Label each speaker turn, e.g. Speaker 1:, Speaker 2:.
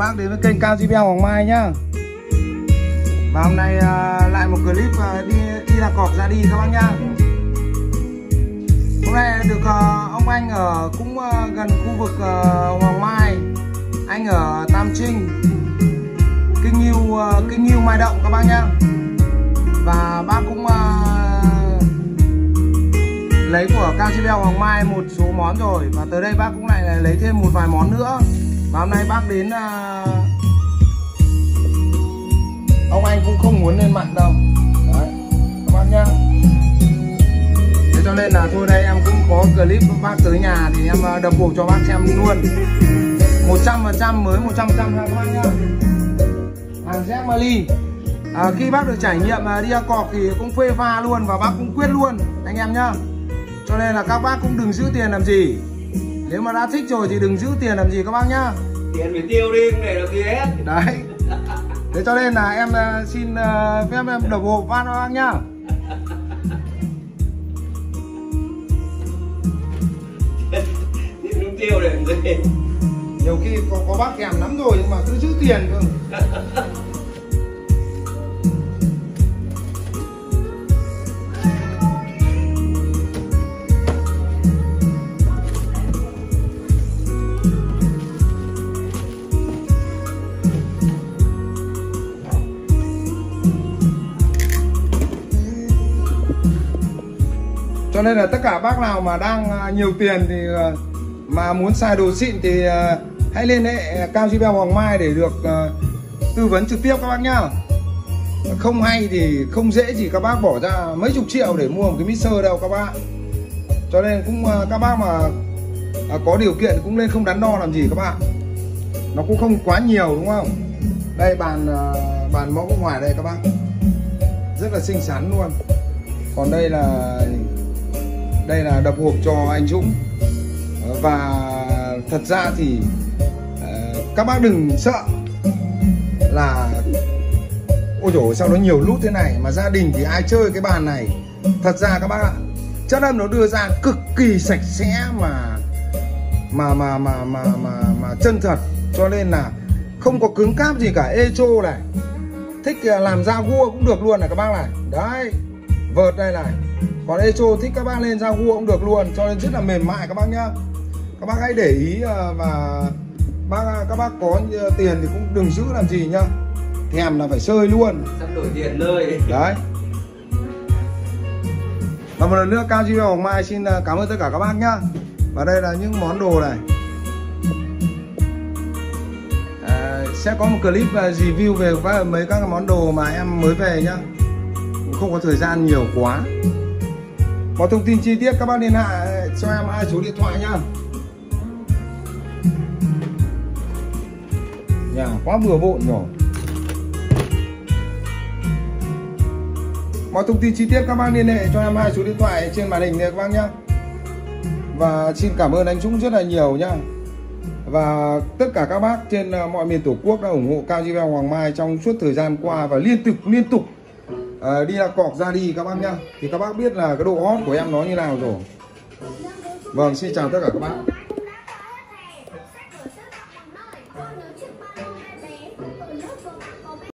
Speaker 1: các bác đến với kênh Cao JBL Hoàng Mai nhá. Và hôm nay à, lại một clip à, đi đi là cọp ra đi các bác nhá. Hôm nay được à, ông anh ở cũng gần khu vực Hoàng Mai. Anh ở Tam Trinh. Kinh nhiêu Kinh nhiêu Mai Động các bác nhá. Và bác cũng lấy của Cao JBL Hoàng Mai một số món rồi. Và tới đây bác cũng lại lấy thêm một vài món nữa và hôm nay bác đến uh, ông anh cũng không muốn lên mặn đâu. Đấy các bác nhá. Thế cho nên là thôi đây em cũng có clip bác tới nhà thì em à, đập hộp cho bác xem luôn. 100% mới 100% trăm các bác nhá. Hàng dép Mali. À, khi bác được trải nghiệm à, đi cọp thì cũng phê pha luôn và bác cũng quyết luôn anh em nhá. Cho nên là các bác cũng đừng giữ tiền làm gì nếu mà đã thích rồi thì đừng giữ tiền làm gì các bác nhá.
Speaker 2: Tiền phải tiêu đi không để được gì hết.
Speaker 1: Đấy. Thế cho nên là em uh, xin uh, phép em đập hộp phát cho bác nhá.
Speaker 2: Không tiêu để làm
Speaker 1: nhiều khi có, có bác thèm lắm rồi nhưng mà cứ giữ tiền cơ cho nên là tất cả bác nào mà đang à, nhiều tiền thì à, mà muốn xài đồ xịn thì à, hãy liên hệ Cao beo Hoàng Mai để được tư vấn trực tiếp các bác nhá. Không hay thì không dễ gì các bác bỏ ra mấy chục triệu để mua một cái mixer đâu các bác. Cho nên cũng các bác mà có điều kiện cũng nên không đắn đo làm gì các bạn nó cũng không quá nhiều đúng không? Đây, bàn bàn mẫu ngoài đây các bác. Rất là xinh xắn luôn. Còn đây là đây là đập hộp cho anh Dũng. Ờ, và thật ra thì ờ, các bác đừng sợ là ôi dồi sao nó nhiều nút thế này mà gia đình thì ai chơi cái bàn này. Thật ra các bác ạ chất âm nó đưa ra cực kỳ sạch sẽ mà mà mà mà mà mà, mà chân thật. Cho nên là không có cứng cáp gì cả echo này. Thích ờ, làm da vua cũng được luôn này các bác này. Đấy vợt đây này còn echo thích các bác lên ra vua cũng được luôn cho nên rất là mềm mại các bác nhá. Các bác hãy để ý ờ, và bác các bác có ờ, tiền thì cũng đừng giữ làm gì nhá. Thèm là phải sơi luôn.
Speaker 2: Sắp đổi tiền nơi.
Speaker 1: Đấy. Và một lần nữa cao chi hồng mai xin cảm ơn tất cả các bác nhá. Và đây là những món đồ này. À, sẽ có một clip review về mấy các món đồ mà em mới về nhá. Không có thời gian nhiều quá có thông tin chi tiết, các bác liên hệ cho em hai số điện thoại nhá nhà quá vừa vội rồi mọi thông tin chi tiết, các bác liên hệ cho em hai số điện thoại trên màn hình này các bác nhá. Và xin cảm ơn anh Dũng rất là nhiều nhá. Và tất cả các bác trên ờ, mọi miền tổ quốc đã ủng hộ Cao JBL Hoàng Mai trong suốt thời gian qua và liên tục liên tục à, đi là cọc ra đi các bác nhá. Thì các bác biết là cái độ hot của em nó như nào rồi. Vâng xin chào tất cả các bác.